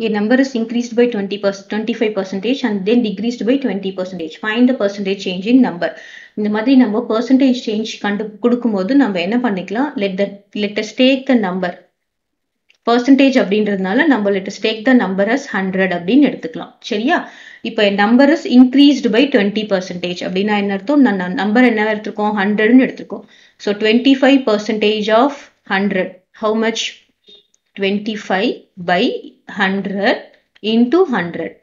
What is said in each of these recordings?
a number is increased by 20 25 percentage and then decreased by 20 percentage. Find the percentage change in number. இந்த மாதிரி நம்ம percentage change கண்டு கொடுக்கும்போது நம்ம என்ன பண்ணிக்கலாம்? Let the let us take the number. Percentage அப்படின்றதுனால நம்ம let us take the number as 100 அப்படின்னு எடுத்துக்கலாம். சரியா? இப்போ என் number is increased by twenty percentage அப்படின்னா என்ன அர்த்தம்? நான் நம்பர் என்ன எடுத்திருக்கோம்? ஹண்ட்ரட்னு எடுத்திருக்கோம். So twenty five percentage of hundred how much twenty five by Hundred into hundred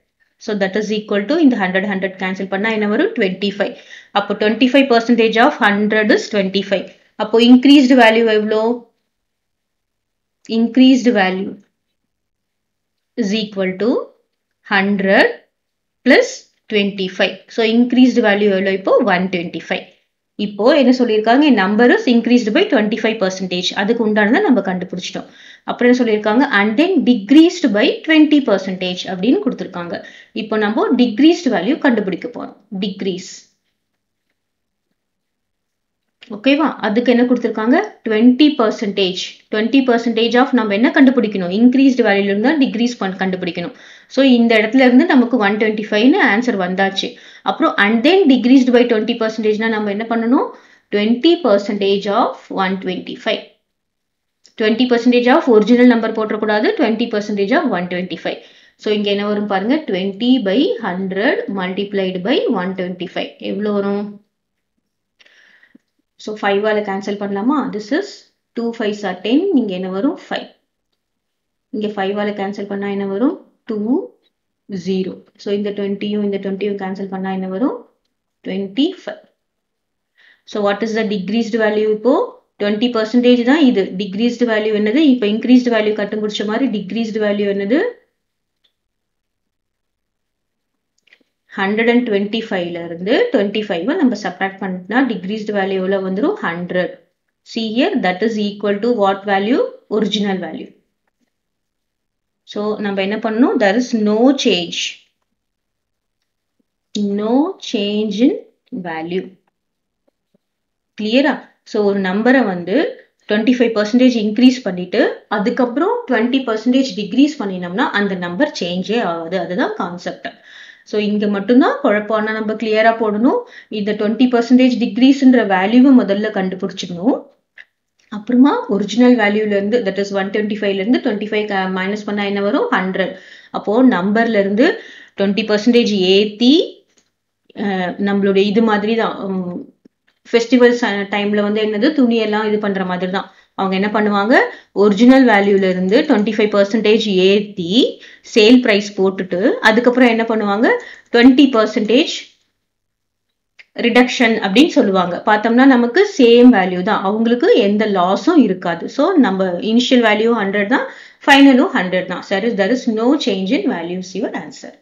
so that is equal to இந்த ஹண்ட்ரட் ஹண்ட்ரட் கேன்சல் பண்ணால் என்ன வரும் டுவெண்ட்டி ஃபைவ் அப்போ twenty five percentage of hundred is twenty five அப்போ increased value எவ்வளோ increased value is equal to 100 plus 25. So increased value எவ்வளோ இப்போ 125. இப்போ என்ன சொல்லியிருக்காங்க? Numbers increased by twenty five percentage அதுக்கு உண்டானதை நம்ம கண்டுபிடிச்சிட்டோம். அப்புறம் என்ன சொல்லியிருக்காங்க? And then decreased by twenty percentage அப்படின்னு கொடுத்துருக்காங்க. இப்போ நம்ம டிக்ரீஸ்டு வேல்யூ கண்டுபிடிக்க போறோம். டிக்ரீஸ் ஓகேவா அதுக்கு என்ன கொடுத்துருக்காங்க? Twenty percentage twenty percentage of நம்ம என்ன கண்டுபிடிக்கணும்? இன்க்ரீஸ்டு வேல்யூல இருந்தால் டிக்ரீஸ் பண்ண கண்டுபிடிக்கணும். ஸோ இந்த இடத்துல இருந்து நமக்கு ஒன் டுவெண்ட்டி ஃபைவ்னு ஆன்சர் வந்தாச்சு. அப்புறம் and then decreased by twenty பர்சன்டேஜ்னா நம்ம என்ன பண்ணணும்? Twenty percentage of one twenty five twenty percentage of original number போட்டக்கூடாது twenty percentage of one twenty five so இங்கே என்ன வரும் பாருங்க? Twenty by hundred multiplied by one twenty five எவ்வளோ வரும் so ஃபைவால் கேன்சல் பண்ணலாமா? This is two five sir ten இங்கே என்ன வரும்? ஃபைவ் இங்கே ஃபைவால் கேன்சல் பண்ணால் என்ன வரும்? டூ ஜீரோ ஸோ இந்த டுவெண்ட்டியும் இந்த டுவெண்ட்டியும் கேன்சல் பண்ணால் என்ன வரும்? Twenty five so what is the decreased value இப்போ? டுவெண்ட்டி பர்சன்டேஜ் தான் இது. டிக்ரீஸ்டு வேல்யூ என்னது? இப்போ இன்க்ரீஸ்டு வேல்யூ கட்டு முடிச்ச மாதிரி டிக்ரீஸ்டு வேல்யூ என்னது? ஹண்ட்ரட் அண்ட் டுவெண்ட்டி ஃபைவ்ல இருந்து டுவெண்ட்டி ஃபைவ் நம்ம சப்ராக்ட் பண்ணிட்டா டிக்ரீஸ்டு வேல்யூவில் வந்துடும் hundred see here that is equal to what value original value so நம்ம என்ன பண்ணணும்? There is no change no change in value கிளியரா ஸோ ஒரு நம்பரை வந்து டுவெண்ட்டி ஃபைவ் பர்சன்டேஜ் இன்க்ரீஸ் பண்ணிட்டு அதுக்கப்புறம் டுவெண்ட்டி பர்சன்டேஜ் டிக்ரீஸ் பண்ணினோம்னா அந்த நம்பர் சேஞ்சே ஆகாது. அதுதான் கான்செப்ட் ஸோ இங்கே மட்டும்தான் குழப்பம்னா நம்ம கிளியராக போடணும். இந்த டுவெண்ட்டி பர்சன்டேஜ் டிக்ரீஸ்ன்ற வேல்யூவை முதல்ல கண்டுபிடிச்சிக்கணும் அப்புறமா ஒரிஜினல் வேல்யூலேருந்து தட் இஸ் ஒன் டுவெண்ட்டி ஃபைவ்லேருந்து டுவெண்ட்டி ஃபைவ் மைனஸ் பண்ணால் என்ன வரும்? ஹண்ட்ரட் அப்போது நம்பர்லேருந்து டுவெண்ட்டி பர்சன்டேஜ் ஏற்றி நம்மளுடைய இது மாதிரி தான் ஃபெஸ்டிவல்ஸ் டைமில் வந்து என்னது? துணியெல்லாம் இது பண்ணுற மாதிரி தான் அவங்க என்ன பண்ணுவாங்க? ஒரிஜினல் வேல்யூலேருந்து டுவெண்ட்டி ஃபைவ் பர்சன்டேஜ் ஏற்றி சேல் ப்ரைஸ் போட்டுட்டு அதுக்கப்புறம் என்ன பண்ணுவாங்க? டுவெண்ட்டி பர்சன்டேஜ் ரிடக்ஷன் அப்படின்னு சொல்லுவாங்க. பார்த்தோம்னா நமக்கு சேம் வேல்யூ தான். அவங்களுக்கு எந்த லாஸும் இருக்காது. ஸோ நம்ம இனிஷியல் வேல்யூ ஹண்ட்ரட் தான் ஃபைனலும் ஹண்ட்ரட் தான். Is there is no change in values your answer